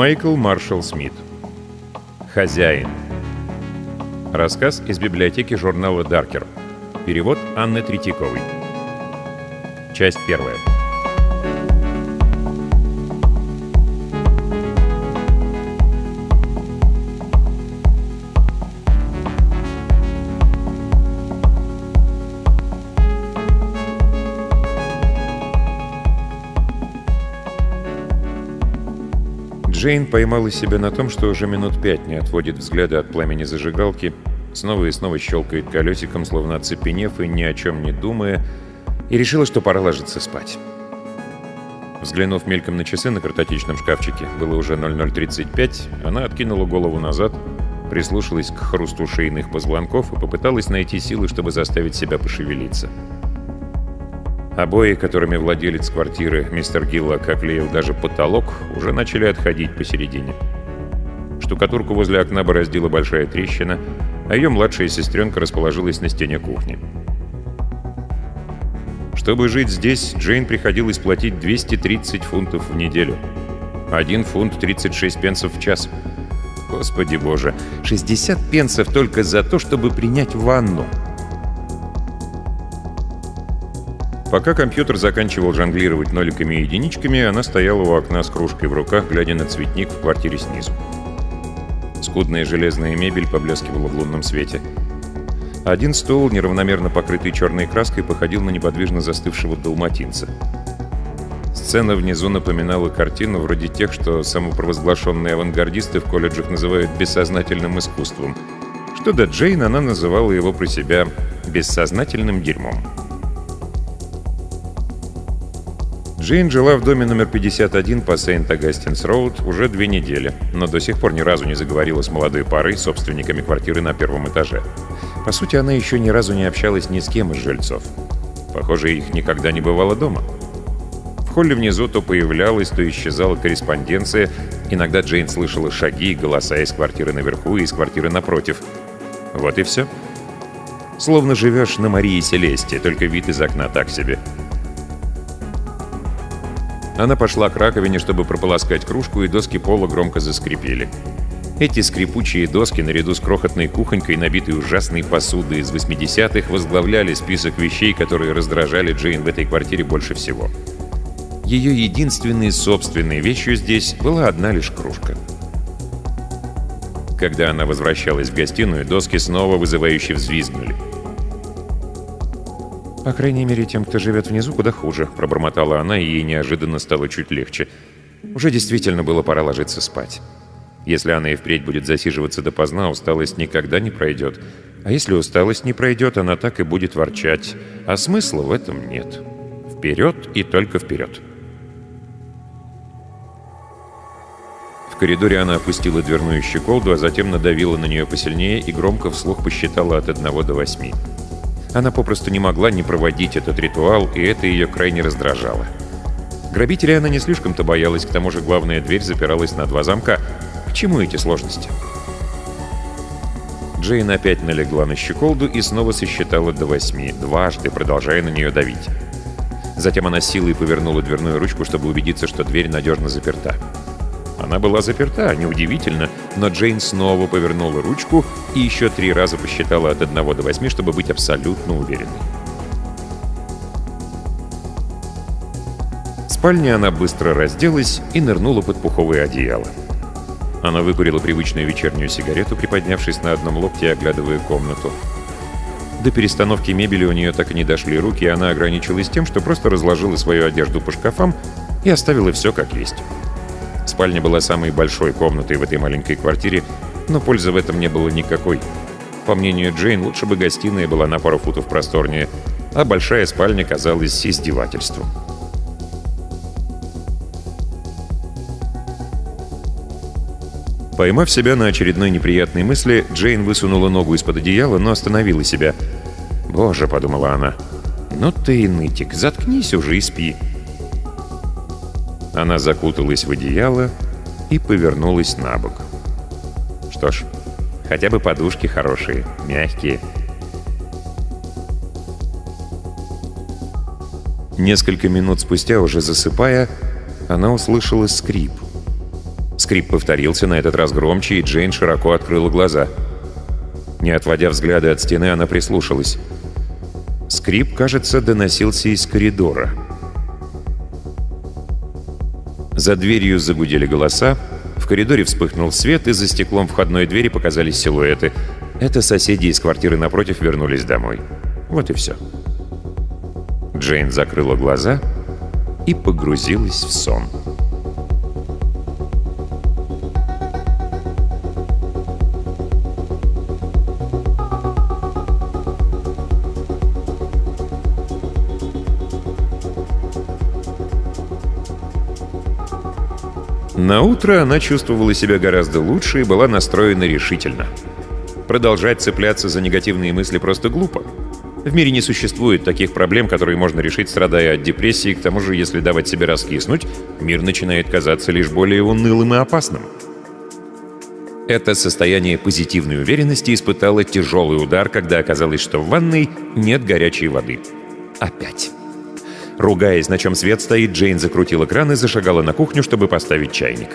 Майкл Маршалл Смит. Хозяин. Рассказ из библиотеки журнала «Даркер». Перевод Анны Третьяковой. Часть первая. Джейн поймала себя на том, что уже минут пять не отводит взгляда от пламени зажигалки, снова и снова щелкает колесиком, словно оцепенев и ни о чем не думая, и решила, что пора ложиться спать. Взглянув мельком на часы на картотечном шкафчике, было уже 0035, она откинула голову назад, прислушалась к хрусту шейных позвонков и попыталась найти силы, чтобы заставить себя пошевелиться. Обои, которыми владелец квартиры мистер Гиллок оклеил даже потолок, уже начали отходить посередине. Штукатурку возле окна бороздила большая трещина, а ее младшая сестренка расположилась на стене кухни. Чтобы жить здесь, Джейн приходилось платить 230 фунтов в неделю. Один фунт 36 пенсов в час. Господи боже, 60 пенсов только за то, чтобы принять ванну. Пока компьютер заканчивал жонглировать ноликами и единичками, она стояла у окна с кружкой в руках, глядя на цветник в квартире снизу. Скудная железная мебель поблескивала в лунном свете. Один стол, неравномерно покрытый черной краской, походил на неподвижно застывшего далматинца. Сцена внизу напоминала картину вроде тех, что самопровозглашенные авангардисты в колледжах называют бессознательным искусством. Что до Джейн, она называла его про себя «бессознательным дерьмом». Джейн жила в доме номер 51 по Сент-Агастинс-Роуд уже две недели, но до сих пор ни разу не заговорила с молодой парой, собственниками квартиры на первом этаже. По сути, она еще ни разу не общалась ни с кем из жильцов. Похоже, их никогда не бывало дома. В холле внизу то появлялась, то исчезала корреспонденция. Иногда Джейн слышала шаги и голоса из квартиры наверху и из квартиры напротив. Вот и все. Словно живешь на Марии Селесте, только вид из окна так себе. Она пошла к раковине, чтобы прополоскать кружку, и доски пола громко заскрипели. Эти скрипучие доски, наряду с крохотной кухонькой, набитой ужасной посудой из 80-х, возглавляли список вещей, которые раздражали Джейн в этой квартире больше всего. Ее единственной собственной вещью здесь была одна лишь кружка. Когда она возвращалась в гостиную, доски снова вызывающе взвизгнули. «По крайней мере, тем, кто живет внизу, куда хуже», — пробормотала она, и ей неожиданно стало чуть легче. Уже действительно было пора ложиться спать. Если она и впредь будет засиживаться допоздна, усталость никогда не пройдет. А если усталость не пройдет, она так и будет ворчать. А смысла в этом нет. Вперед и только вперед. В коридоре она опустила дверную щеколду, а затем надавила на нее посильнее и громко вслух посчитала от одного до восьми. Она попросту не могла не проводить этот ритуал, и это ее крайне раздражало. Грабителя она не слишком-то боялась, к тому же главная дверь запиралась на два замка. К чему эти сложности? Джейн опять налегла на щеколду и снова сосчитала до восьми, дважды продолжая на нее давить. Затем она силой повернула дверную ручку, чтобы убедиться, что дверь надежно заперта. Она была заперта, неудивительно, но Джейн снова повернула ручку и еще три раза посчитала от 1 до 8, чтобы быть абсолютно уверенной. В спальне она быстро разделась и нырнула под пуховое одеяло. Она выкурила привычную вечернюю сигарету, приподнявшись на одном локте и оглядывая комнату. До перестановки мебели у нее так и не дошли руки, и она ограничилась тем, что просто разложила свою одежду по шкафам и оставила все как есть. Спальня была самой большой комнатой в этой маленькой квартире, но пользы в этом не было никакой. По мнению Джейн, лучше бы гостиная была на пару футов просторнее, а большая спальня казалась издевательством. Поймав себя на очередной неприятной мысли, Джейн высунула ногу из-под одеяла, но остановила себя. «Боже», — подумала она, — «ну ты и нытик, заткнись уже и спи». Она закуталась в одеяло и повернулась на бок. Что ж, хотя бы подушки хорошие, мягкие. Несколько минут спустя, уже засыпая, она услышала скрип. Скрип повторился на этот раз громче, и Джейн широко открыла глаза. Не отводя взгляда от стены, она прислушалась. Скрип, кажется, доносился из коридора. За дверью загудели голоса, в коридоре вспыхнул свет, и за стеклом входной двери показались силуэты. Это соседи из квартиры напротив вернулись домой. Вот и все. Джейн закрыла глаза и погрузилась в сон. На утро она чувствовала себя гораздо лучше и была настроена решительно. Продолжать цепляться за негативные мысли просто глупо. В мире не существует таких проблем, которые можно решить, страдая от депрессии. К тому же, если давать себе раскиснуть, мир начинает казаться лишь более унылым и опасным. Это состояние позитивной уверенности испытало тяжелый удар, когда оказалось, что в ванной нет горячей воды. Опять. Ругаясь, на чем свет стоит, Джейн закрутила кран и зашагала на кухню, чтобы поставить чайник.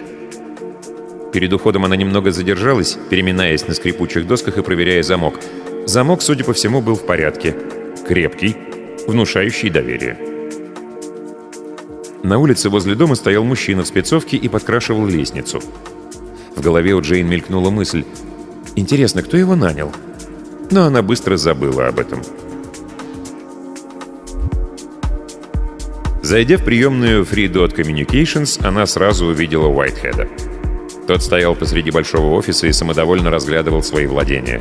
Перед уходом она немного задержалась, переминаясь на скрипучих досках и проверяя замок. Замок, судя по всему, был в порядке. Крепкий, внушающий доверие. На улице возле дома стоял мужчина в спецовке и подкрашивал лестницу. В голове у Джейн мелькнула мысль. «Интересно, кто его нанял?» Но она быстро забыла об этом. Зайдя в приемную Freedot Communications, она сразу увидела Уайтхеда. Тот стоял посреди большого офиса и самодовольно разглядывал свои владения.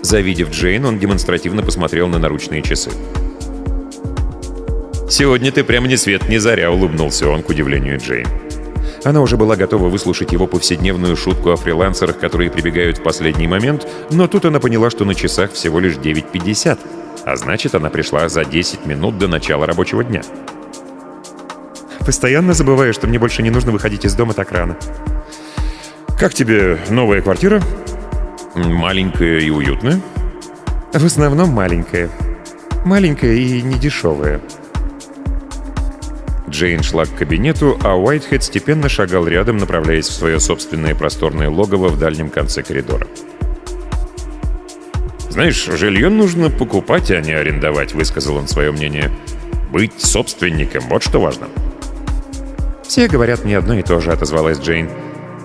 Завидев Джейн, он демонстративно посмотрел на наручные часы. «Сегодня ты прямо ни свет ни заря», — улыбнулся он к удивлению Джейн. Она уже была готова выслушать его повседневную шутку о фрилансерах, которые прибегают в последний момент, но тут она поняла, что на часах всего лишь 9.50, а значит, она пришла за 10 минут до начала рабочего дня. Постоянно забываю, что мне больше не нужно выходить из дома так рано. Как тебе новая квартира? Маленькая и уютная? В основном маленькая. Маленькая и недешевая. Джейн шла к кабинету, а Уайтхед степенно шагал рядом, направляясь в свое собственное просторное логово в дальнем конце коридора. «Знаешь, жилье нужно покупать, а не арендовать», — высказал он свое мнение. «Быть собственником — вот что важно». «Все говорят мне одно и то же», — отозвалась Джейн.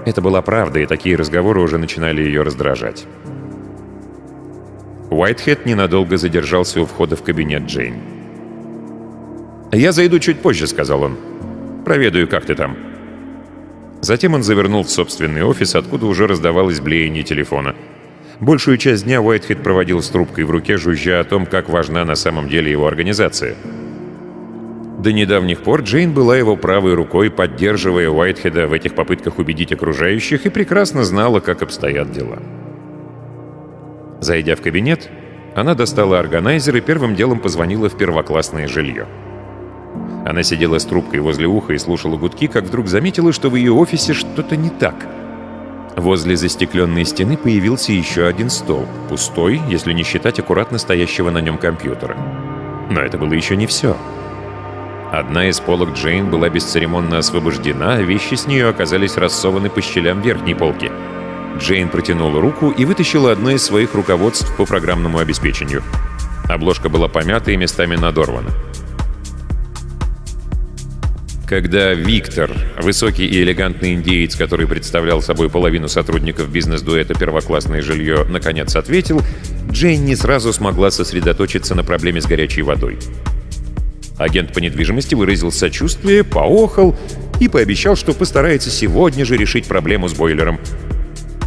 Это была правда, и такие разговоры уже начинали ее раздражать. Уайтхед ненадолго задержался у входа в кабинет Джейн. «Я зайду чуть позже», — сказал он. «Проведаю, как ты там». Затем он завернул в собственный офис, откуда уже раздавалось блеяние телефона. Большую часть дня Уайтхед проводил с трубкой в руке, жужжа о том, как важна на самом деле его организация — до недавних пор Джейн была его правой рукой, поддерживая Уайтхеда в этих попытках убедить окружающих, и прекрасно знала, как обстоят дела. Зайдя в кабинет, она достала органайзер и первым делом позвонила в первоклассное жилье. Она сидела с трубкой возле уха и слушала гудки, как вдруг заметила, что в ее офисе что-то не так. Возле застекленной стены появился еще один стол, пустой, если не считать аккуратно стоящего на нем компьютера. Но это было еще не все. Одна из полок Джейн была бесцеремонно освобождена, а вещи с нее оказались рассованы по щелям верхней полки. Джейн протянула руку и вытащила одно из своих руководств по программному обеспечению. Обложка была помята и местами надорвана. Когда Виктор, высокий и элегантный индеец, который представлял собой половину сотрудников бизнес-дуэта «Первоклассное жилье», наконец ответил, Джейн не сразу смогла сосредоточиться на проблеме с горячей водой. Агент по недвижимости выразил сочувствие, поохал и пообещал, что постарается сегодня же решить проблему с бойлером.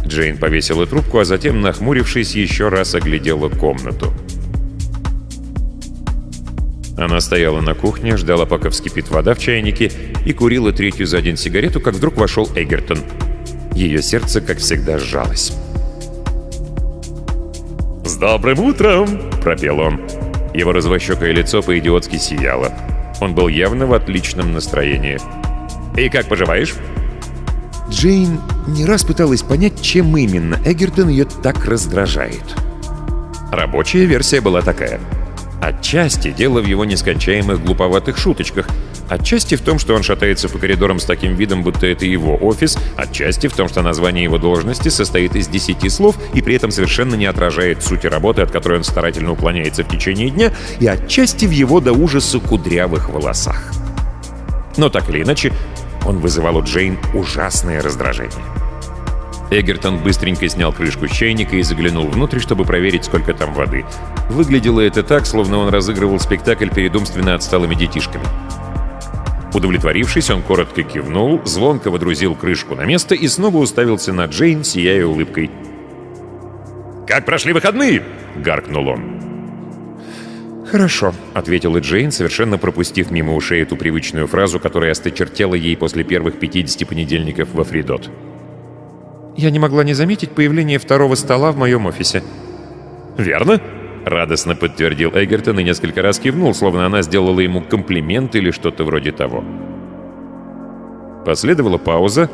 Джейн повесила трубку, а затем, нахмурившись, еще раз оглядела комнату. Она стояла на кухне, ждала, пока вскипит вода в чайнике, и курила третью за день сигарету, как вдруг вошел Эггертон. Ее сердце, как всегда, сжалось. «С добрым утром!» — пропел он. Его развощекое лицо по-идиотски сияло. Он был явно в отличном настроении. «И как поживаешь?» Джейн не раз пыталась понять, чем именно Эггертон ее так раздражает. Рабочая версия была такая. Отчасти дело в его нескончаемых глуповатых шуточках, Отчасти в том, что он шатается по коридорам с таким видом, будто это его офис, отчасти в том, что название его должности состоит из десяти слов и при этом совершенно не отражает сути работы, от которой он старательно уклоняется в течение дня, и отчасти в его до ужаса кудрявых волосах. Но так или иначе, он вызывал у Джейн ужасное раздражение. Эгертон быстренько снял крышку чайника и заглянул внутрь, чтобы проверить, сколько там воды. Выглядело это так, словно он разыгрывал спектакль перед умственно отсталыми детишками. Удовлетворившись, он коротко кивнул, звонко водрузил крышку на место и снова уставился на Джейн, сияя улыбкой. «Как прошли выходные?» — гаркнул он. «Хорошо», — ответила Джейн, совершенно пропустив мимо ушей эту привычную фразу, которая осточертела ей после первых 50 понедельников во Фридот. Я не могла не заметить появление второго стола в моем офисе. «Верно?» — радостно подтвердил Эгертон и несколько раз кивнул, словно она сделала ему комплимент или что-то вроде того. Последовала пауза,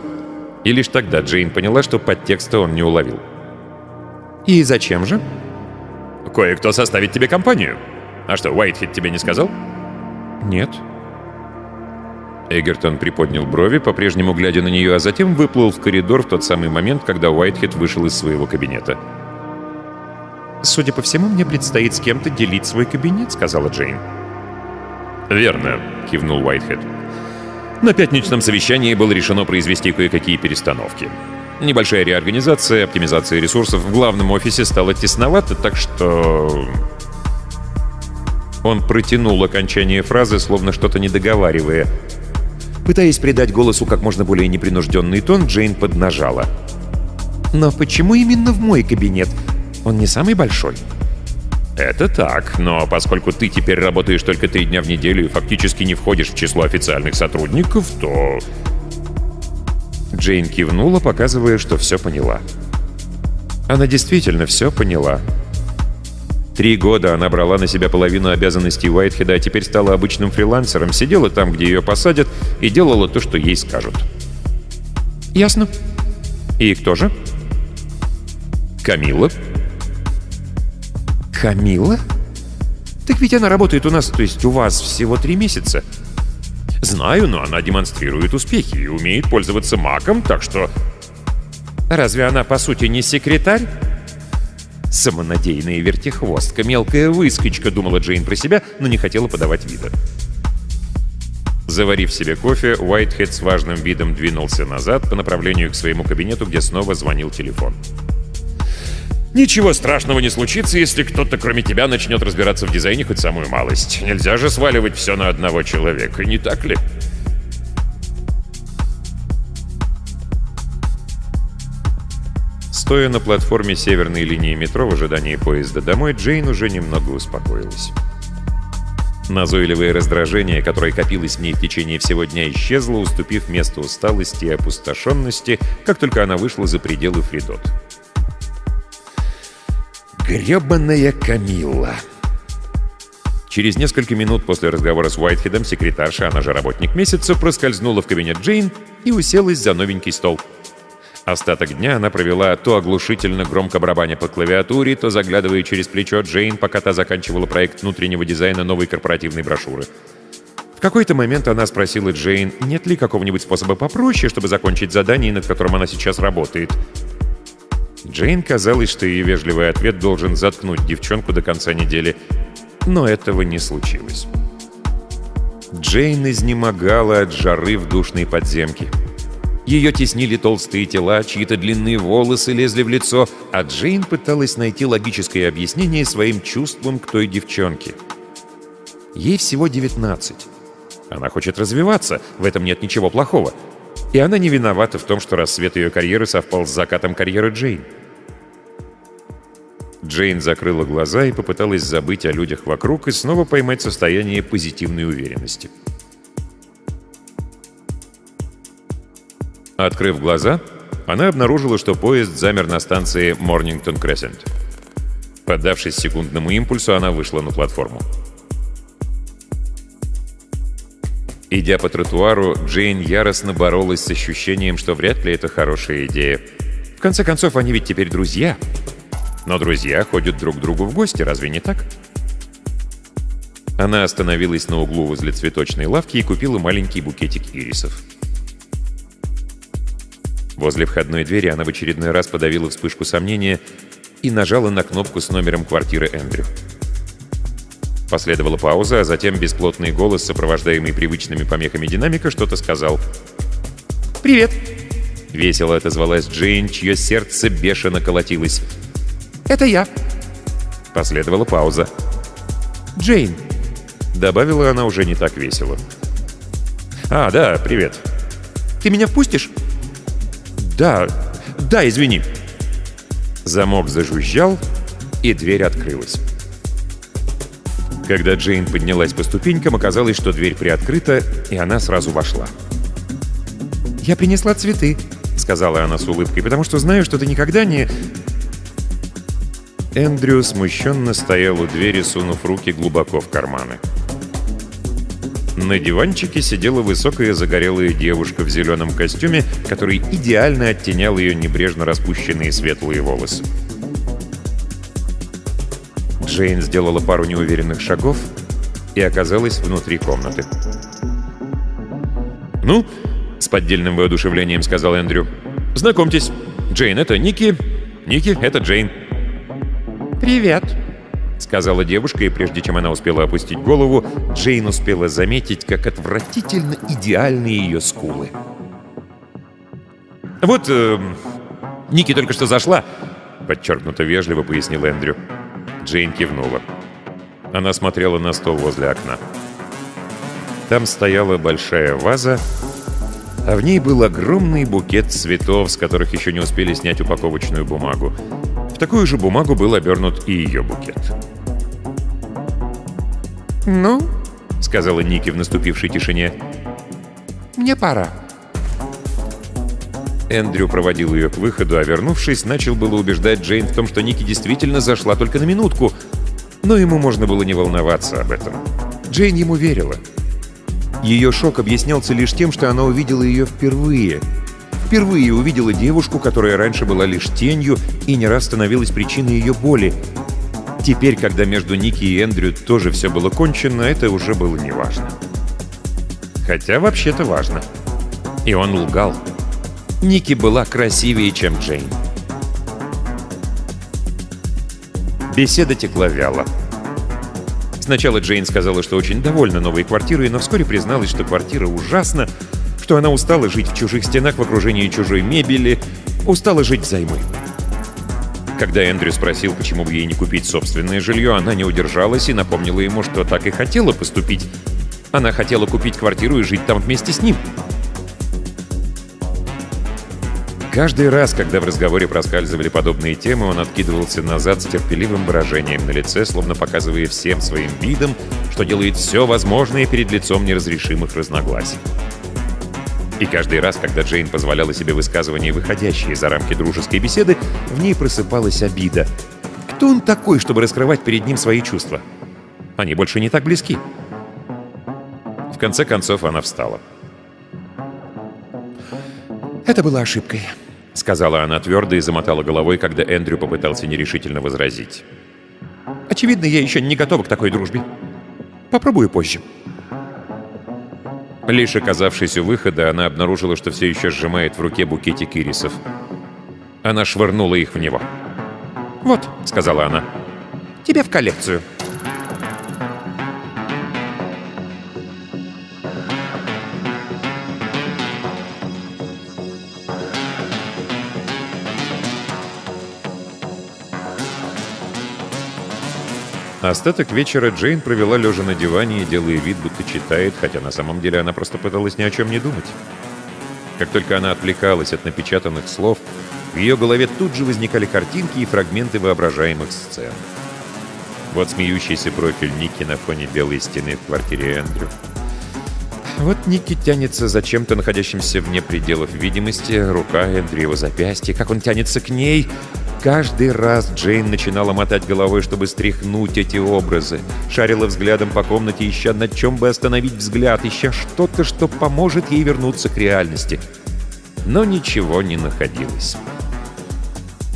и лишь тогда Джейн поняла, что подтекста он не уловил. «И зачем же?» «Кое-кто составит тебе компанию. А что, Уайтхед тебе не сказал?» «Нет». Эгертон приподнял брови, по-прежнему глядя на нее, а затем выплыл в коридор в тот самый момент, когда Уайтхед вышел из своего кабинета. «Судя по всему, мне предстоит с кем-то делить свой кабинет», — сказала Джейн. «Верно», — кивнул Уайтхед. На пятничном совещании было решено произвести кое-какие перестановки. Небольшая реорганизация, оптимизация ресурсов в главном офисе стало тесновато, так что... Он протянул окончание фразы, словно что-то недоговаривая. Пытаясь придать голосу как можно более непринужденный тон, Джейн поднажала. «Но почему именно в мой кабинет? Он не самый большой». «Это так, но поскольку ты теперь работаешь только три дня в неделю и фактически не входишь в число официальных сотрудников, то...» Джейн кивнула, показывая, что все поняла. Она действительно все поняла. Три года она брала на себя половину обязанностей Уайтхеда, а теперь стала обычным фрилансером, сидела там, где ее посадят, и делала то, что ей скажут. «Ясно. И кто же?» «Камила». «Камила? Так ведь она работает у нас, то есть у вас всего три месяца». «Знаю, но она демонстрирует успехи и умеет пользоваться маком, так что...» «Разве она, по сути, не секретарь?» Самонадеянная вертихвостка, мелкая выскочка, думала Джейн про себя, но не хотела подавать вида. Заварив себе кофе, Уайтхед с важным видом двинулся назад по направлению к своему кабинету, где снова звонил телефон. «Ничего страшного не случится, если кто-то кроме тебя начнет разбираться в дизайне хоть самую малость. Нельзя же сваливать все на одного человека, не так ли?» Стоя на платформе северной линии метро в ожидании поезда домой, Джейн уже немного успокоилась. Назойливое раздражение, которое копилось в ней в течение всего дня, исчезло, уступив место усталости и опустошенности, как только она вышла за пределы Фридот. Гребаная Камилла! Через несколько минут после разговора с Уайтхедом секретарша, она же работник месяца, проскользнула в кабинет Джейн и уселась за новенький стол — Остаток дня она провела то оглушительно громко барабаня по клавиатуре, то заглядывая через плечо Джейн, пока та заканчивала проект внутреннего дизайна новой корпоративной брошюры. В какой-то момент она спросила Джейн, нет ли какого-нибудь способа попроще, чтобы закончить задание, над которым она сейчас работает. Джейн казалось, что ее вежливый ответ должен заткнуть девчонку до конца недели, но этого не случилось. Джейн изнемогала от жары в душной подземке. Ее теснили толстые тела, чьи-то длинные волосы лезли в лицо, а Джейн пыталась найти логическое объяснение своим чувствам к той девчонке. Ей всего 19. Она хочет развиваться, в этом нет ничего плохого. И она не виновата в том, что рассвет ее карьеры совпал с закатом карьеры Джейн. Джейн закрыла глаза и попыталась забыть о людях вокруг и снова поймать состояние позитивной уверенности. Открыв глаза, она обнаружила, что поезд замер на станции Морнингтон Крессент. Поддавшись секундному импульсу, она вышла на платформу. Идя по тротуару, Джейн яростно боролась с ощущением, что вряд ли это хорошая идея. В конце концов, они ведь теперь друзья. Но друзья ходят друг к другу в гости, разве не так? Она остановилась на углу возле цветочной лавки и купила маленький букетик ирисов. Возле входной двери она в очередной раз подавила вспышку сомнения и нажала на кнопку с номером квартиры Эндрю. Последовала пауза, а затем бесплотный голос, сопровождаемый привычными помехами динамика, что-то сказал. «Привет!» — весело отозвалась Джейн, чье сердце бешено колотилось. «Это я!» Последовала пауза. «Джейн!» — добавила она уже не так весело. «А, да, привет!» «Ты меня впустишь?» «Да, да, извини!» Замок зажужжал, и дверь открылась. Когда Джейн поднялась по ступенькам, оказалось, что дверь приоткрыта, и она сразу вошла. «Я принесла цветы», — сказала она с улыбкой, «потому что знаю, что ты никогда не...» Эндрю смущенно стоял у двери, сунув руки глубоко в карманы. На диванчике сидела высокая загорелая девушка в зеленом костюме, который идеально оттенял ее небрежно распущенные светлые волосы. Джейн сделала пару неуверенных шагов и оказалась внутри комнаты. «Ну?» — с поддельным воодушевлением сказал Эндрю. «Знакомьтесь, Джейн — это Ники, Ники — это Джейн». «Привет», — сказала девушка, и прежде чем она успела опустить голову, Джейн успела заметить, как отвратительно идеальны ее скулы. «Вот, э, Ники только что зашла», — подчеркнуто вежливо пояснил Эндрю. Джейн кивнула. Она смотрела на стол возле окна. Там стояла большая ваза, а в ней был огромный букет цветов, с которых еще не успели снять упаковочную бумагу. В такую же бумагу был обернут и ее букет. «Ну?» — сказала Ники в наступившей тишине. «Мне пора». Эндрю проводил ее к выходу, а вернувшись, начал было убеждать Джейн в том, что Ники действительно зашла только на минутку. Но ему можно было не волноваться об этом. Джейн ему верила. Ее шок объяснялся лишь тем, что она увидела ее впервые. Впервые увидела девушку, которая раньше была лишь тенью и не раз становилась причиной ее боли. Теперь, когда между Ники и Эндрю тоже все было кончено, это уже было неважно. Хотя вообще-то важно. И он лгал. Ники была красивее, чем Джейн. Беседа текла вяло. Сначала Джейн сказала, что очень довольна новой квартирой, но вскоре призналась, что квартира ужасна, что она устала жить в чужих стенах в окружении чужой мебели, устала жить взаймы. Когда Эндрю спросил, почему бы ей не купить собственное жилье, она не удержалась и напомнила ему, что так и хотела поступить. Она хотела купить квартиру и жить там вместе с ним. Каждый раз, когда в разговоре проскальзывали подобные темы, он откидывался назад с терпеливым выражением на лице, словно показывая всем своим видом, что делает все возможное перед лицом неразрешимых разногласий. И каждый раз, когда Джейн позволяла себе высказывания, выходящие за рамки дружеской беседы, в ней просыпалась обида. Кто он такой, чтобы раскрывать перед ним свои чувства? Они больше не так близки. В конце концов, она встала. «Это была ошибкой», — сказала она твердо и замотала головой, когда Эндрю попытался нерешительно возразить. «Очевидно, я еще не готова к такой дружбе. Попробую позже». Лишь оказавшись у выхода, она обнаружила, что все еще сжимает в руке букетик ирисов. Она швырнула их в него. «Вот», — сказала она, — «тебе в коллекцию». Остаток вечера Джейн провела лежа на диване и делая вид, будто читает, хотя на самом деле она просто пыталась ни о чем не думать. Как только она отвлекалась от напечатанных слов, в ее голове тут же возникали картинки и фрагменты воображаемых сцен. Вот смеющийся профиль Ники на фоне белой стены в квартире Эндрю. Вот Ники тянется за чем-то, находящимся вне пределов видимости, рука Эндрю его запястье, как он тянется к ней, Каждый раз Джейн начинала мотать головой, чтобы стряхнуть эти образы. Шарила взглядом по комнате, ища над чем бы остановить взгляд, ища что-то, что поможет ей вернуться к реальности. Но ничего не находилось.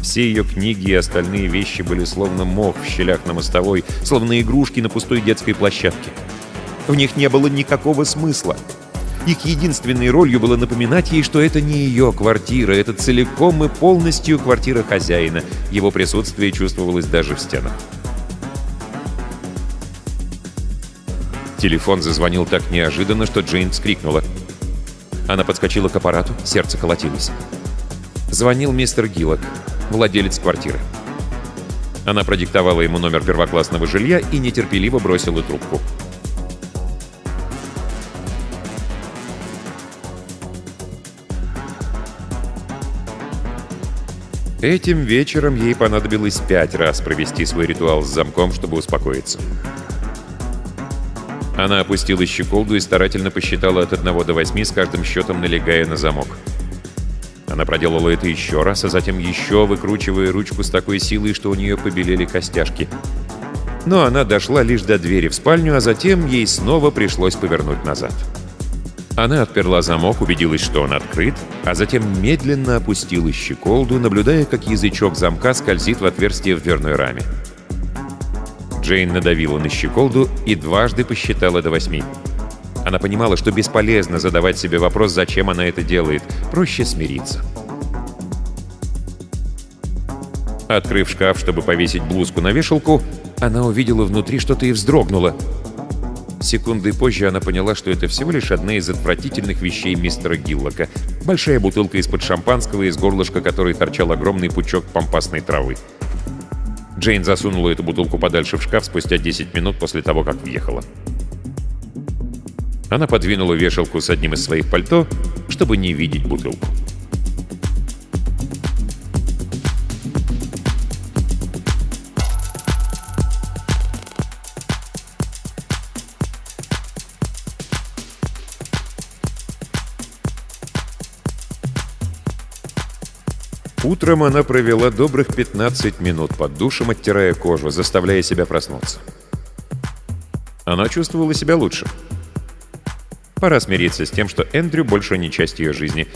Все ее книги и остальные вещи были словно мох в щелях на мостовой, словно игрушки на пустой детской площадке. В них не было никакого смысла. Их единственной ролью было напоминать ей, что это не ее квартира, это целиком и полностью квартира хозяина. Его присутствие чувствовалось даже в стенах. Телефон зазвонил так неожиданно, что Джейн вскрикнула. Она подскочила к аппарату, сердце колотилось. Звонил мистер Гиллок, владелец квартиры. Она продиктовала ему номер первоклассного жилья и нетерпеливо бросила трубку. Этим вечером ей понадобилось пять раз провести свой ритуал с замком, чтобы успокоиться. Она опустила щеколду и старательно посчитала от 1 до 8 с каждым счетом налегая на замок. Она проделала это еще раз, а затем еще, выкручивая ручку с такой силой, что у нее побелели костяшки. Но она дошла лишь до двери в спальню, а затем ей снова пришлось повернуть назад. Она отперла замок, убедилась, что он открыт, а затем медленно опустила щеколду, наблюдая, как язычок замка скользит в отверстие в дверной раме. Джейн надавила на щеколду и дважды посчитала до восьми. Она понимала, что бесполезно задавать себе вопрос, зачем она это делает. Проще смириться. Открыв шкаф, чтобы повесить блузку на вешалку, она увидела внутри что-то и вздрогнула. Секунды позже она поняла, что это всего лишь одна из отвратительных вещей мистера Гиллока. Большая бутылка из-под шампанского, из горлышка которой торчал огромный пучок помпасной травы. Джейн засунула эту бутылку подальше в шкаф спустя 10 минут после того, как въехала. Она подвинула вешалку с одним из своих пальто, чтобы не видеть бутылку. Утром она провела добрых 15 минут под душем, оттирая кожу, заставляя себя проснуться. Она чувствовала себя лучше. Пора смириться с тем, что Эндрю больше не часть ее жизни.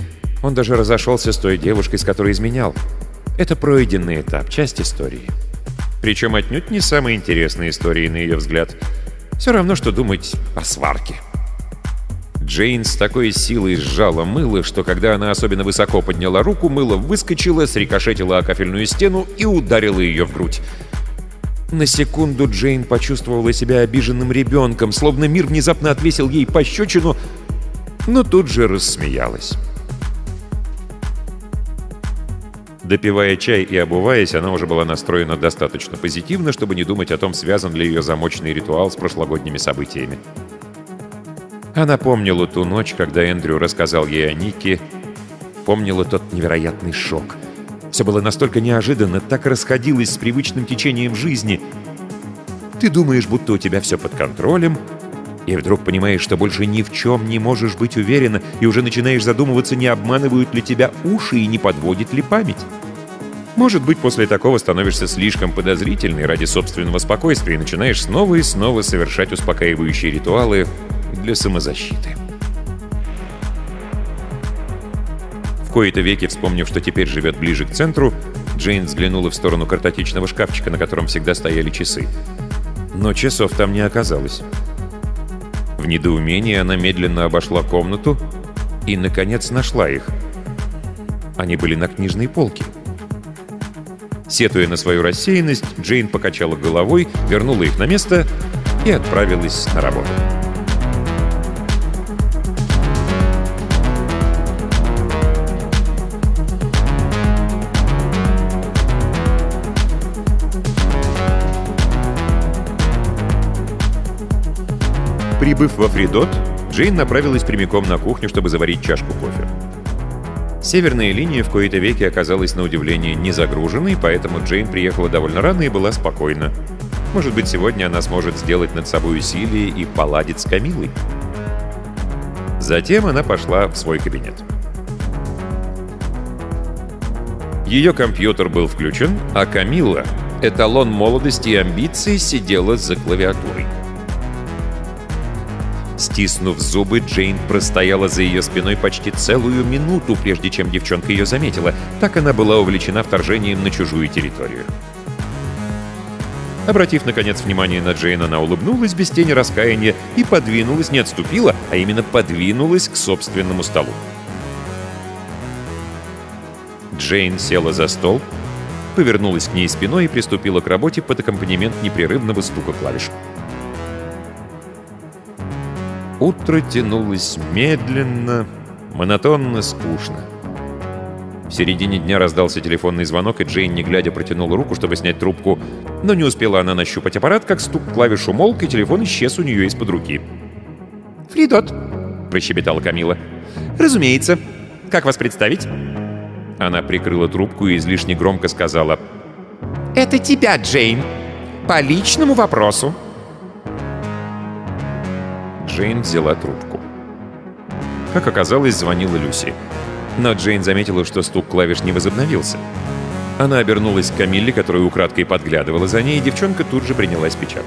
Он даже разошелся с той девушкой, с которой изменял. Это пройденный этап, часть истории. Причем отнюдь не самые интересные истории, на ее взгляд. Все равно, что думать о сварке. Джейн с такой силой сжала мыло, что когда она особенно высоко подняла руку, мыло выскочило, срикошетило о кафельную стену и ударило ее в грудь. На секунду Джейн почувствовала себя обиженным ребенком, словно мир внезапно отвесил ей пощечину, но тут же рассмеялась. Допивая чай и обуваясь, она уже была настроена достаточно позитивно, чтобы не думать о том, связан ли ее замочный ритуал с прошлогодними событиями. Она помнила ту ночь, когда Эндрю рассказал ей о Нике, помнила тот невероятный шок. Все было настолько неожиданно, так расходилось с привычным течением жизни. Ты думаешь, будто у тебя все под контролем, и вдруг понимаешь, что больше ни в чем не можешь быть уверена, и уже начинаешь задумываться, не обманывают ли тебя уши и не подводит ли память. Может быть, после такого становишься слишком подозрительной ради собственного спокойствия и начинаешь снова и снова совершать успокаивающие ритуалы, для самозащиты. В кои-то веки, вспомнив, что теперь живет ближе к центру, Джейн взглянула в сторону картотечного шкафчика, на котором всегда стояли часы. Но часов там не оказалось. В недоумении она медленно обошла комнату и, наконец, нашла их. Они были на книжной полке. Сетуя на свою рассеянность, Джейн покачала головой, вернула их на место и отправилась на работу. Прибыв во Фридот, Джейн направилась прямиком на кухню, чтобы заварить чашку кофе. Северная линия в кои-то веки оказалась на удивление не загруженной, поэтому Джейн приехала довольно рано и была спокойна. Может быть, сегодня она сможет сделать над собой усилие и поладить с Камилой. Затем она пошла в свой кабинет. Ее компьютер был включен, а Камила, эталон молодости и амбиций, сидела за клавиатурой. Стиснув зубы, Джейн простояла за ее спиной почти целую минуту, прежде чем девчонка ее заметила. Так она была увлечена вторжением на чужую территорию. Обратив, наконец, внимание на Джейн, она улыбнулась без тени раскаяния и подвинулась, не отступила, а именно подвинулась к собственному столу. Джейн села за стол, повернулась к ней спиной и приступила к работе под аккомпанемент непрерывного стука клавиш. Утро тянулось медленно, монотонно, скучно. В середине дня раздался телефонный звонок, и Джейн, не глядя, протянула руку, чтобы снять трубку. Но не успела она нащупать аппарат, как стук клавиш умолк, и телефон исчез у нее из-под руки. «Фридот», — прощебетала Камила. «Разумеется. Как вас представить?» Она прикрыла трубку и излишне громко сказала «Это тебя, Джейн. По личному вопросу». Джейн взяла трубку. Как оказалось, звонила Люси. Но Джейн заметила, что стук клавиш не возобновился. Она обернулась к Камилле, которая украдкой подглядывала за ней, и девчонка тут же принялась печатать.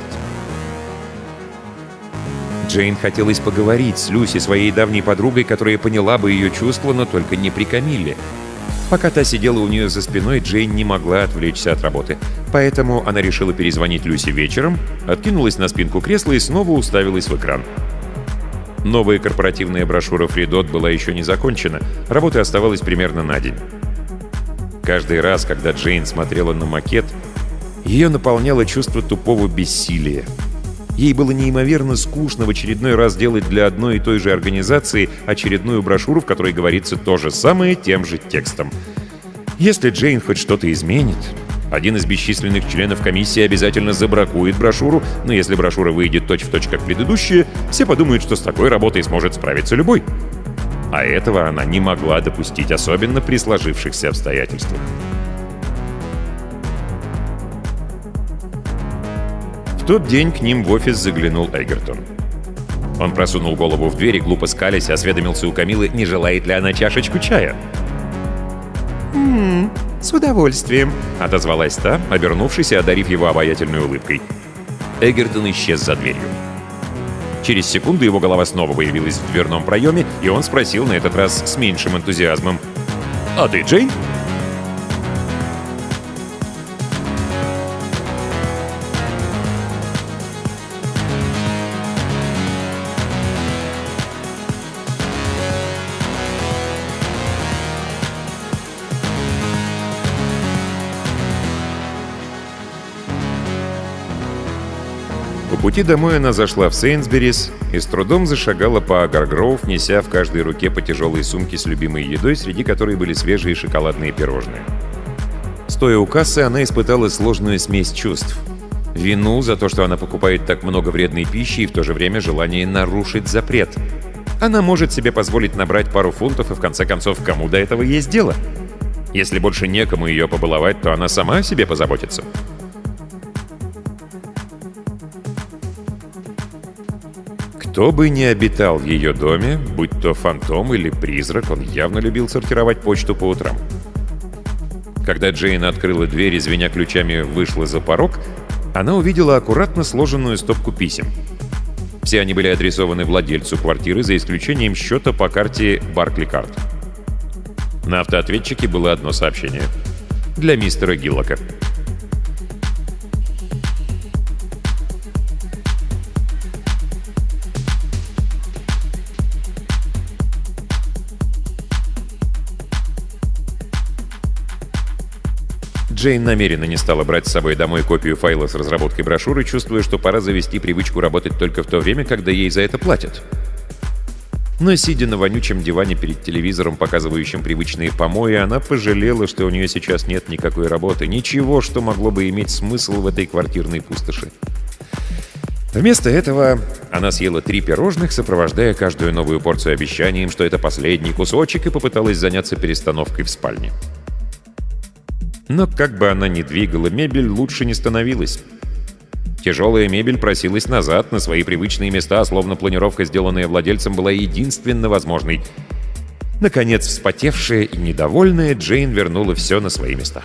Джейн хотелось поговорить с Люси, своей давней подругой, которая поняла бы ее чувства, но только не при Камилле. Пока та сидела у нее за спиной, Джейн не могла отвлечься от работы. Поэтому она решила перезвонить Люси вечером, откинулась на спинку кресла и снова уставилась в экран. Новая корпоративная брошюра «Фридот» была еще не закончена, работы оставалось примерно на день. Каждый раз, когда Джейн смотрела на макет, ее наполняло чувство тупого бессилия. Ей было неимоверно скучно в очередной раз делать для одной и той же организации очередную брошюру, в которой говорится то же самое тем же текстом. Если Джейн хоть что-то изменит, один из бесчисленных членов комиссии обязательно забракует брошюру, но если брошюра выйдет точь-в-точь точь как предыдущая, все подумают, что с такой работой сможет справиться любой. А этого она не могла допустить, особенно при сложившихся обстоятельствах. В тот день к ним в офис заглянул Эгертон. Он просунул голову в дверь и, глупо скалясь, осведомился у Камилы, не желает ли она чашечку чая. «М-м, «С удовольствием», — отозвалась та, обернувшись и одарив его обаятельной улыбкой. Эгертон исчез за дверью. Через секунду его голова снова появилась в дверном проеме, и он спросил на этот раз с меньшим энтузиазмом. «А ты Джейн?» Пути домой она зашла в Сейнсберис и с трудом зашагала по Агаргроув, неся в каждой руке по тяжелой сумке с любимой едой, среди которой были свежие шоколадные пирожные. Стоя у кассы, она испытала сложную смесь чувств. Вину за то, что она покупает так много вредной пищи, и в то же время желание нарушить запрет. Она может себе позволить набрать пару фунтов, и в конце концов, кому до этого есть дело? Если больше некому ее побаловать, то она сама о себе позаботится. Кто бы ни обитал в ее доме, будь то фантом или призрак, он явно любил сортировать почту по утрам. Когда Джейн открыла дверь и, звеня ключами, вышла за порог, она увидела аккуратно сложенную стопку писем. Все они были адресованы владельцу квартиры, за исключением счета по карте Баркли-Карт. На автоответчике было одно сообщение. Для мистера Гиллока. Джейн намеренно не стала брать с собой домой копию файла с разработкой брошюры, чувствуя, что пора завести привычку работать только в то время, когда ей за это платят. Но, сидя на вонючем диване перед телевизором, показывающим привычные помои, она пожалела, что у нее сейчас нет никакой работы, ничего, что могло бы иметь смысл в этой квартирной пустоши. Вместо этого она съела три пирожных, сопровождая каждую новую порцию обещанием, что это последний кусочек, и попыталась заняться перестановкой в спальне. Но как бы она ни двигала мебель, лучше не становилась. Тяжелая мебель просилась назад, на свои привычные места, словно планировка, сделанная владельцем, была единственно возможной. Наконец, вспотевшая и недовольная, Джейн вернула все на свои места.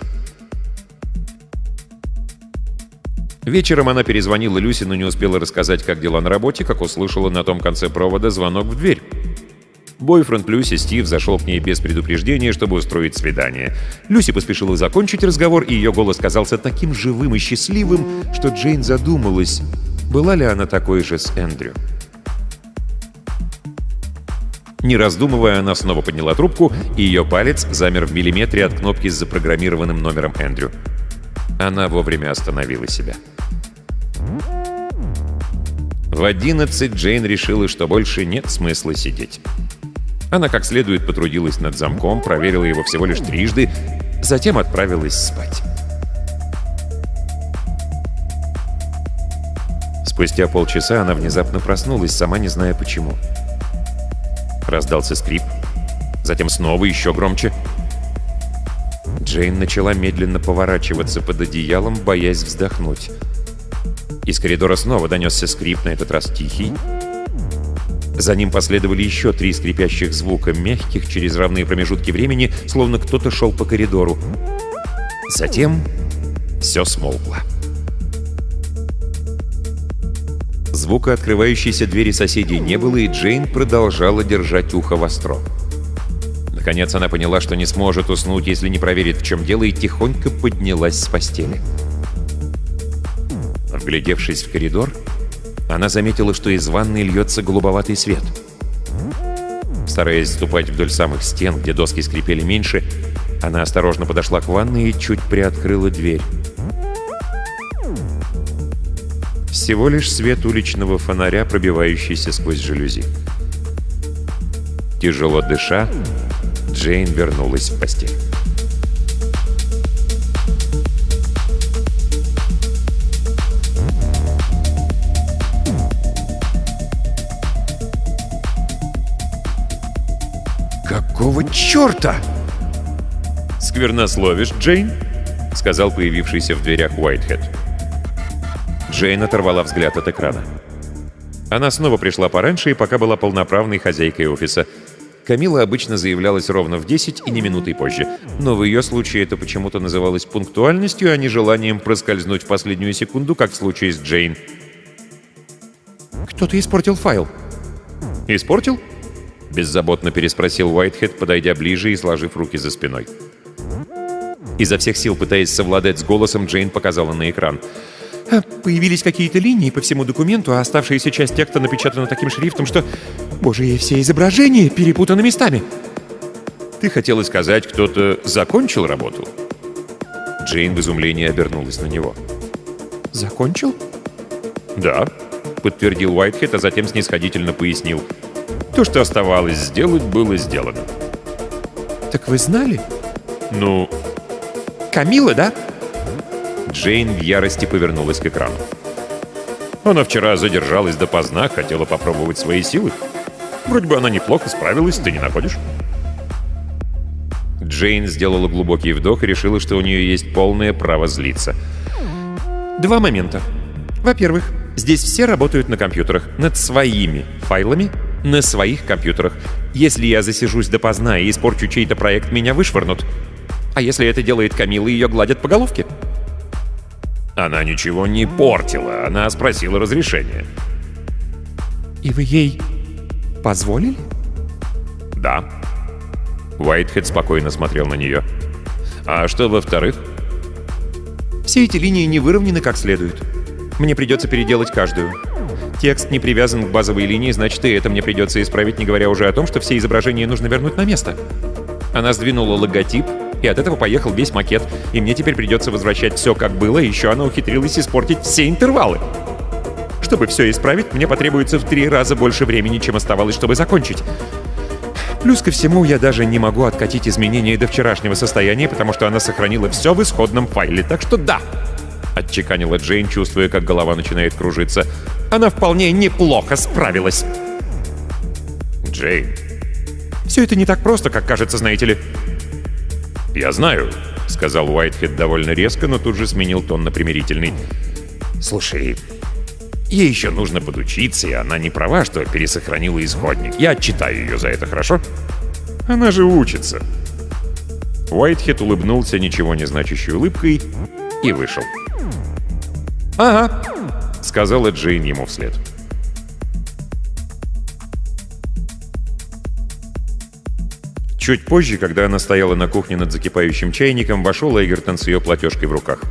Вечером она перезвонила Люси, но не успела рассказать, как дела на работе, как услышала на том конце провода звонок в дверь. Бойфренд Люси, Стив, зашел к ней без предупреждения, чтобы устроить свидание. Люси поспешила закончить разговор, и ее голос казался таким живым и счастливым, что Джейн задумалась, была ли она такой же с Эндрю. Не раздумывая, она снова подняла трубку, и ее палец замер в миллиметре от кнопки с запрограммированным номером Эндрю. Она вовремя остановила себя. В 11 Джейн решила, что больше нет смысла сидеть. Она как следует потрудилась над замком, проверила его всего лишь трижды, затем отправилась спать. Спустя полчаса она внезапно проснулась, сама не зная почему. Раздался скрип, затем снова еще громче. Джейн начала медленно поворачиваться под одеялом, боясь вздохнуть. Из коридора снова донесся скрип, на этот раз тихий. За ним последовали еще три скрипящих звука, мягких через равные промежутки времени, словно кто-то шел по коридору. Затем все смолкло. Звука открывающейся двери соседей не было, и Джейн продолжала держать ухо востро. Наконец она поняла, что не сможет уснуть, если не проверит, в чем дело, и тихонько поднялась с постели. Вглядевшись в коридор, она заметила, что из ванной льется голубоватый свет. Стараясь ступать вдоль самых стен, где доски скрипели меньше, она осторожно подошла к ванной и чуть приоткрыла дверь. Всего лишь свет уличного фонаря, пробивающийся сквозь жалюзи. Тяжело дыша, Джейн вернулась в постель. «Какого черта?» «Сквернословишь, Джейн?» — сказал появившийся в дверях Уайтхед. Джейн оторвала взгляд от экрана. Она снова пришла пораньше и пока была полноправной хозяйкой офиса. Камила обычно заявлялась ровно в 10 и не минутой позже. Но в ее случае это почему-то называлось пунктуальностью, а не желанием проскользнуть в последнюю секунду, как в случае с Джейн. «Кто-то испортил файл». «Испортил?» Беззаботно переспросил Уайтхед, подойдя ближе и сложив руки за спиной. Изо всех сил, пытаясь совладать с голосом, Джейн показала на экран. «А, «Появились какие-то линии по всему документу, а оставшаяся часть текста напечатана таким шрифтом, что... Боже, и все изображения перепутаны местами!» «Ты хотела сказать, кто-то закончил работу?» Джейн в изумлении обернулась на него. «Закончил?» «Да», — подтвердил Уайтхед, а затем снисходительно пояснил. То, что оставалось сделать, было сделано. «Так вы знали?» «Ну...» «Камила, да?» Джейн в ярости повернулась к экрану. Она вчера задержалась допоздна, хотела попробовать свои силы. Вроде бы она неплохо справилась, ты не находишь? Джейн сделала глубокий вдох и решила, что у нее есть полное право злиться. Два момента. Во-первых, здесь все работают на компьютерах, над своими файлами на своих компьютерах. Если я засижусь допоздна и испорчу чей-то проект, меня вышвырнут. А если это делает Камила, ее гладят по головке? Она ничего не портила, она спросила разрешения. И вы ей позволили? Да. Уайтхед спокойно смотрел на нее. А что во-вторых? Все эти линии не выровнены как следует. Мне придется переделать каждую. Текст не привязан к базовой линии, значит, и это мне придется исправить, не говоря уже о том, что все изображения нужно вернуть на место. Она сдвинула логотип, и от этого поехал весь макет, и мне теперь придется возвращать все как было, и еще она ухитрилась испортить все интервалы. Чтобы все исправить, мне потребуется в три раза больше времени, чем оставалось, чтобы закончить. Плюс ко всему, я даже не могу откатить изменения до вчерашнего состояния, потому что она сохранила все в исходном файле. Так что да, — отчеканила Джейн, чувствуя, как голова начинает кружиться. «Она вполне неплохо справилась!» «Джейн...» «Все это не так просто, как кажется, знаете ли». «Я знаю», — сказал Уайтхед довольно резко, но тут же сменил тон на примирительный. «Слушай, ей еще нужно подучиться, и она не права, что пересохранила исходник. Я отчитаю ее за это, хорошо? Она же учится». Уайтхед улыбнулся ничего не значащей улыбкой и вышел. «Ага», — сказала Джейн ему вслед. Чуть позже, когда она стояла на кухне над закипающим чайником, вошел Эгертон с ее платежкой в руках.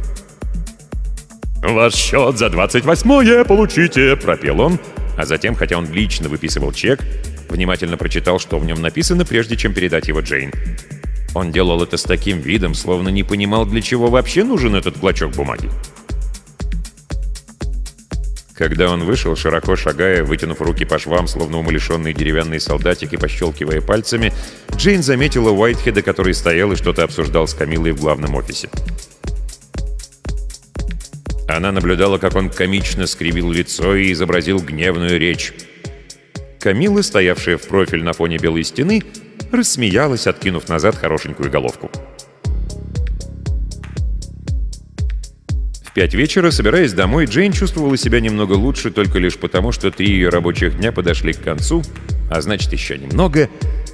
«Ваш счет за 28-е получите!» — пропел он, а затем, хотя он лично выписывал чек, внимательно прочитал, что в нем написано, прежде чем передать его Джейн. Он делал это с таким видом, словно не понимал, для чего вообще нужен этот клочок бумаги. Когда он вышел, широко шагая, вытянув руки по швам, словно умалишенный деревянный солдатик и пощелкивая пальцами, Джейн заметила Уайтхеда, который стоял и что-то обсуждал с Камилой в главном офисе. Она наблюдала, как он комично скривил лицо и изобразил гневную речь. Камила, стоявшая в профиль на фоне белой стены, рассмеялась, откинув назад хорошенькую головку. Пять вечера, собираясь домой, Джейн чувствовала себя немного лучше только лишь потому, что три ее рабочих дня подошли к концу, а значит еще немного,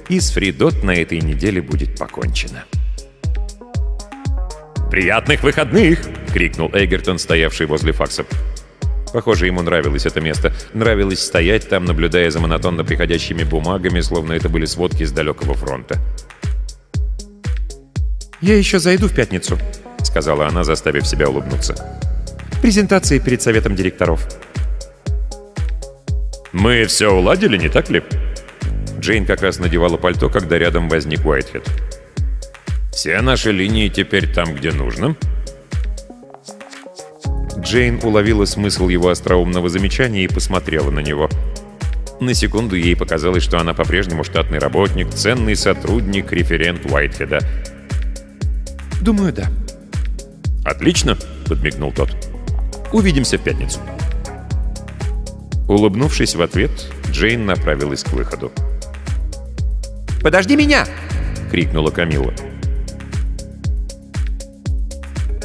и с Фридот на этой неделе будет покончено. «Приятных выходных!» — крикнул Эгертон, стоявший возле факса. Похоже, ему нравилось это место. Нравилось стоять там, наблюдая за монотонно приходящими бумагами, словно это были сводки с далекого фронта. «Я еще зайду в пятницу», — сказала она, заставив себя улыбнуться. «Презентации перед советом директоров». «Мы все уладили, не так ли?» Джейн как раз надевала пальто, когда рядом возник Уайтхед. «Все наши линии теперь там, где нужно?» Джейн уловила смысл его остроумного замечания и посмотрела на него. На секунду ей показалось, что она по-прежнему штатный работник, ценный сотрудник, референт Уайтхеда. «Думаю, да». «Отлично», — подмигнул тот. «Увидимся в пятницу». Улыбнувшись в ответ, Джейн направилась к выходу. «Подожди меня!» — крикнула Камила.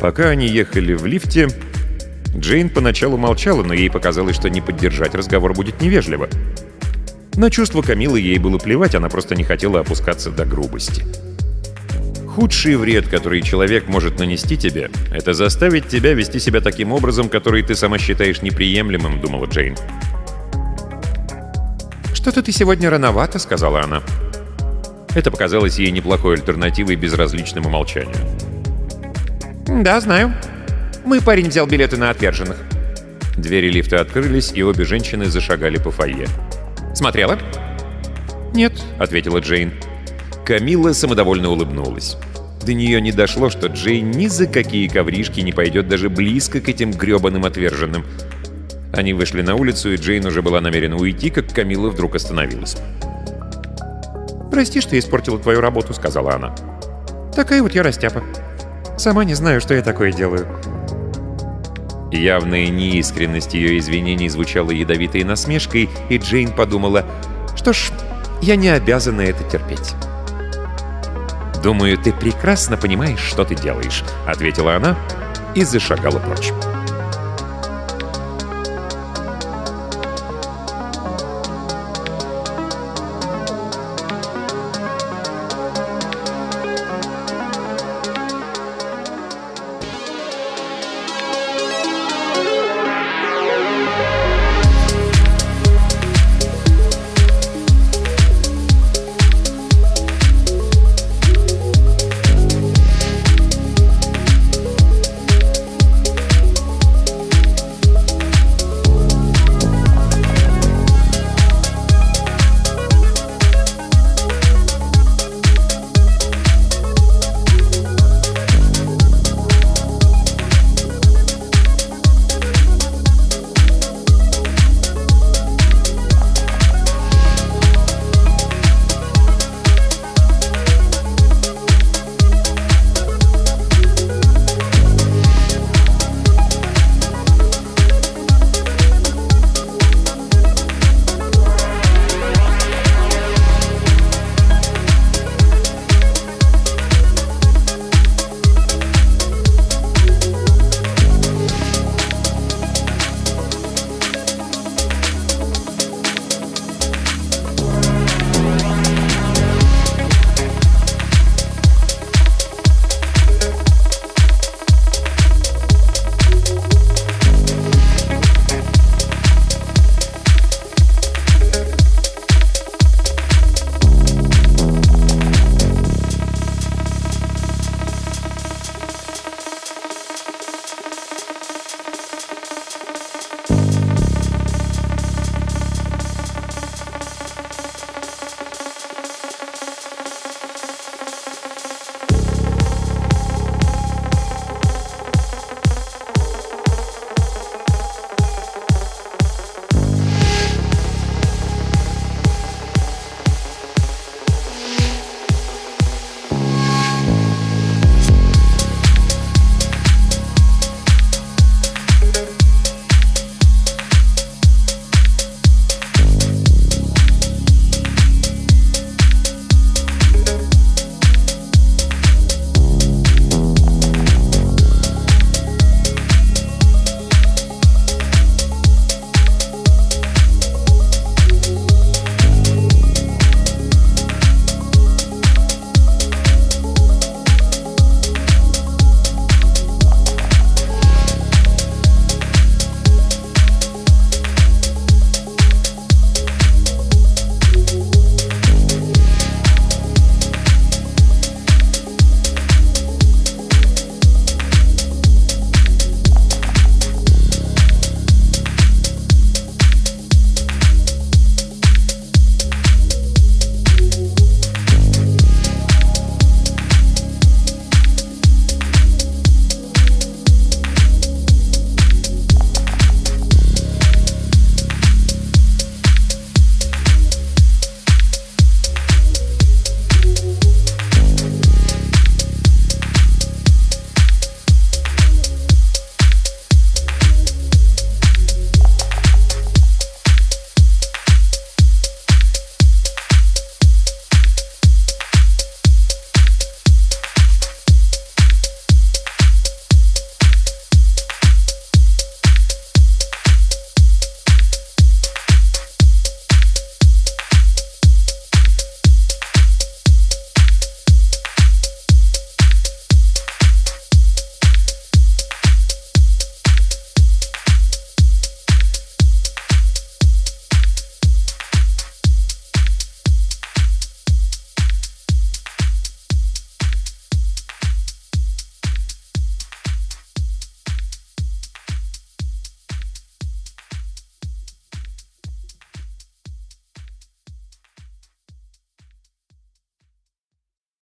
Пока они ехали в лифте, Джейн поначалу молчала, но ей показалось, что не поддержать разговор будет невежливо. На чувство Камилы ей было плевать, она просто не хотела опускаться до грубости. Худший вред, который человек может нанести тебе, это заставить тебя вести себя таким образом, который ты сама считаешь неприемлемым, думала Джейн. «Что-то ты сегодня рановато», — сказала она. Это показалось ей неплохой альтернативой безразличному молчанию. «Да, знаю. Мой парень взял билеты на отверженных». Двери лифта открылись, и обе женщины зашагали по фойе. «Смотрела?» «Нет», — ответила Джейн. Камила самодовольно улыбнулась. До нее не дошло, что Джейн ни за какие ковришки не пойдет даже близко к этим гребаным отверженным. Они вышли на улицу, и Джейн уже была намерена уйти, как Камила вдруг остановилась. «Прости, что я испортила твою работу», — сказала она. «Такая вот я растяпа. Сама не знаю, что я такое делаю. Явная неискренность ее извинений звучала ядовитой насмешкой, и Джейн подумала, что ж, я не обязана это терпеть. «Думаю, ты прекрасно понимаешь, что ты делаешь», — ответила она и зашагала прочь.